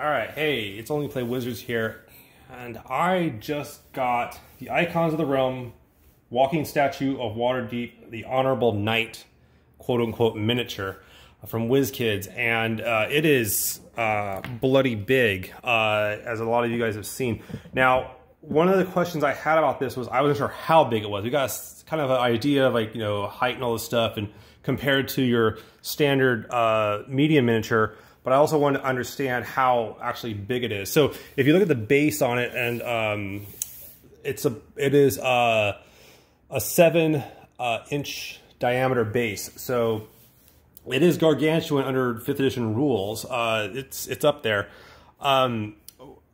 All right, hey, it's Only Play Wizards here, and I just got the Icons of the Realm walking statue of Waterdeep, the Honorable Knight, quote unquote miniature from WizKids, and uh, it is uh, bloody big, uh, as a lot of you guys have seen. Now, one of the questions I had about this was I wasn't sure how big it was. We got kind of an idea of like you know height and all this stuff, and compared to your standard uh, medium miniature but I also want to understand how actually big it is. So if you look at the base on it, and um, it's a it is a, a seven uh, inch diameter base. So it is gargantuan under fifth edition rules. Uh, it's it's up there. Um,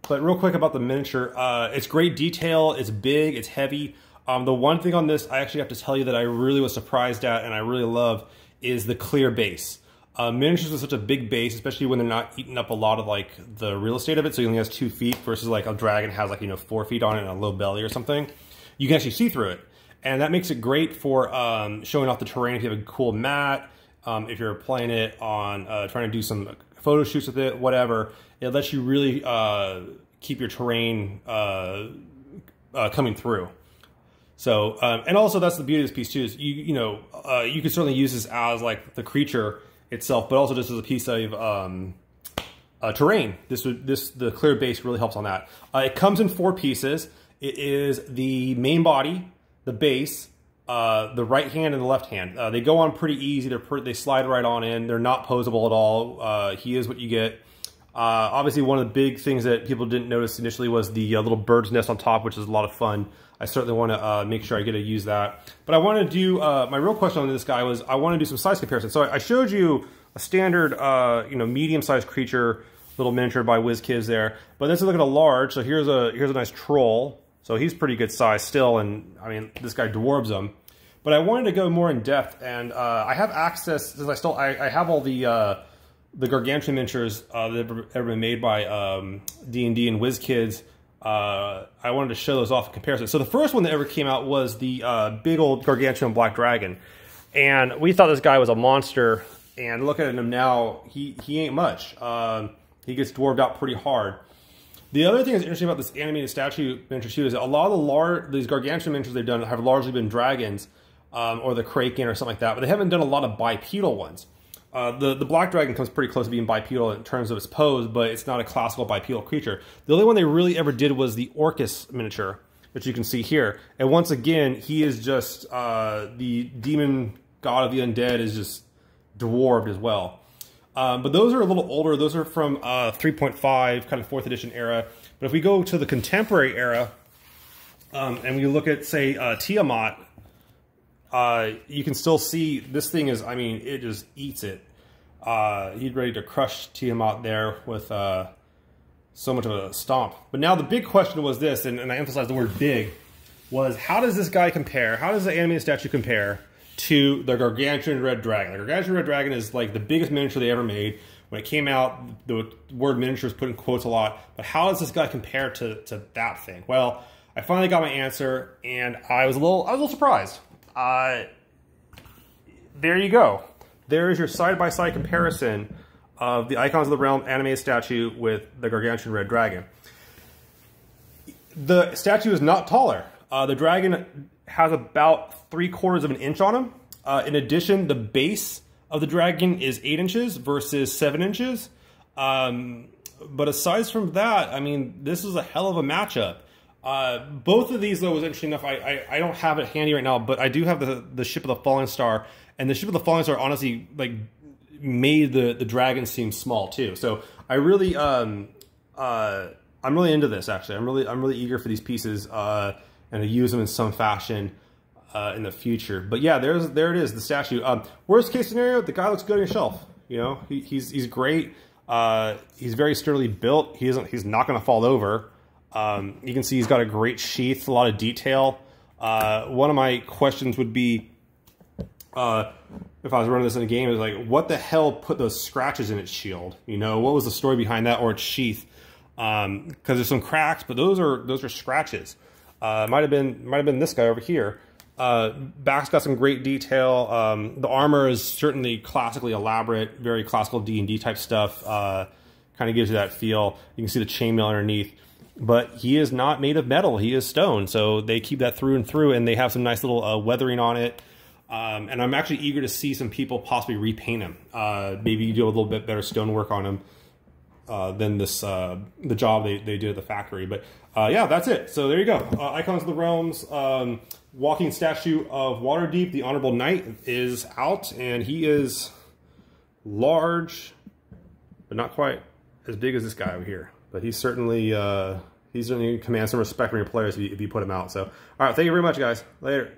but real quick about the miniature, uh, it's great detail. It's big. It's heavy. Um, the one thing on this, I actually have to tell you that I really was surprised at, and I really love, is the clear base. Uh, miniatures with such a big base, especially when they're not eating up a lot of like the real estate of it, so he only has two feet versus like a dragon has like you know four feet on it and a low belly or something. You can actually see through it, and that makes it great for um, showing off the terrain if you have a cool mat. Um, if you're playing it on uh, trying to do some photo shoots with it, whatever, it lets you really uh, keep your terrain uh, uh, coming through. So, um, and also that's the beauty of this piece too. Is you you know uh, you can certainly use this as like the creature itself, but also just as a piece of um, uh, terrain. This would this the clear base really helps on that. Uh, it comes in four pieces. It is the main body, the base, uh, the right hand, and the left hand. Uh, they go on pretty easy. They're they slide right on in. They're not posable at all. Uh, he is what you get. Uh, obviously, one of the big things that people didn't notice initially was the little bird's nest on top, which is a lot of fun. I certainly want to uh, make sure I get to use that. But I want to do, uh, my real question on this guy was, I want to do some size comparison. So I showed you a standard, uh, you know, medium-sized creature, little miniature by WizKids there. But let's look at a large. So here's a here's a nice troll. So he's pretty good size still, and I mean, this guy dwarves him. But I wanted to go more in depth, and uh, I have access, since I still, I, I have all the uh, the gargantuan miniatures uh, that have ever been made by D&D um, and WizKids uh, I wanted to show those off in comparison. So the first one that ever came out was the uh, big old gargantuan black dragon, and we thought this guy was a monster. And looking at him now, he he ain't much. Um, he gets dwarfed out pretty hard. The other thing that's interesting about this animated statue miniature too is that a lot of the lar- these gargantuan miniatures they've done have largely been dragons um, or the kraken or something like that, but they haven't done a lot of bipedal ones. Uh, the, the black dragon comes pretty close to being bipedal in terms of its pose, but it's not a classical bipedal creature. The only one they really ever did was the Orcus miniature, which you can see here. And once again, he is just, uh, the demon god of the undead is just dwarfed as well. Um, but those are a little older. Those are from uh, 3.5, kind of 4th edition era. But if we go to the contemporary era, um, and we look at, say, uh, Tiamat, uh, you can still see this thing is, I mean, it just eats it. Uh, he's ready to crush Tiamat there with uh, so much of a stomp. But now the big question was this, and, and I emphasize the word big, was how does this guy compare? How does the animated statue compare to the Gargantuan Red Dragon? The Gargantuan Red Dragon is like the biggest miniature they ever made. When it came out, the word miniature was put in quotes a lot. But how does this guy compare to, to that thing? Well, I finally got my answer, and I was a little I was a little surprised. Uh, there you go. There is your side-by-side -side comparison of the Icons of the Realm animated statue with the Gargantuan Red Dragon. The statue is not taller. Uh, the dragon has about three quarters of an inch on him. Uh, in addition, the base of the dragon is eight inches versus seven inches. Um, but aside from that, I mean, this is a hell of a matchup. Uh, both of these, though, was interesting enough. I, I, I don't have it handy right now, but I do have the the ship of the Falling Star, and the ship of the Falling Star honestly like made the the dragon seem small too. So I really um uh I'm really into this actually. I'm really I'm really eager for these pieces uh and to use them in some fashion uh, in the future. But yeah, there's there it is, the statue. Um, worst case scenario, the guy looks good on your shelf. You know, he, he's he's great. Uh, he's very sturdily built. He isn't. He's not going to fall over. Um, you can see he's got a great sheath, a lot of detail. Uh, one of my questions would be, uh, if I was running this in a game, is like, what the hell put those scratches in its shield? You know, what was the story behind that or its sheath? Because um, there's some cracks, but those are those are scratches. Uh, might have been might have been this guy over here. Uh, back's got some great detail. Um, the armor is certainly classically elaborate, very classical D and D type stuff. Uh, kind of gives you that feel. You can see the chainmail underneath. But he is not made of metal. He is stone. So they keep that through and through, and they have some nice little uh, weathering on it. Um, and I'm actually eager to see some people possibly repaint him. Uh, maybe do a little bit better stonework on him uh, than this uh, the job they, they did at the factory. But uh, yeah, that's it. So there you go. Uh, Icons of the Realms, um, walking statue of Waterdeep, the Honorable Knight is out, and he is large, but not quite as big as this guy over here. But he's certainly uh, he's certainly command some respect from your players if you, if you put him out. So all right, thank you very much, guys. Later.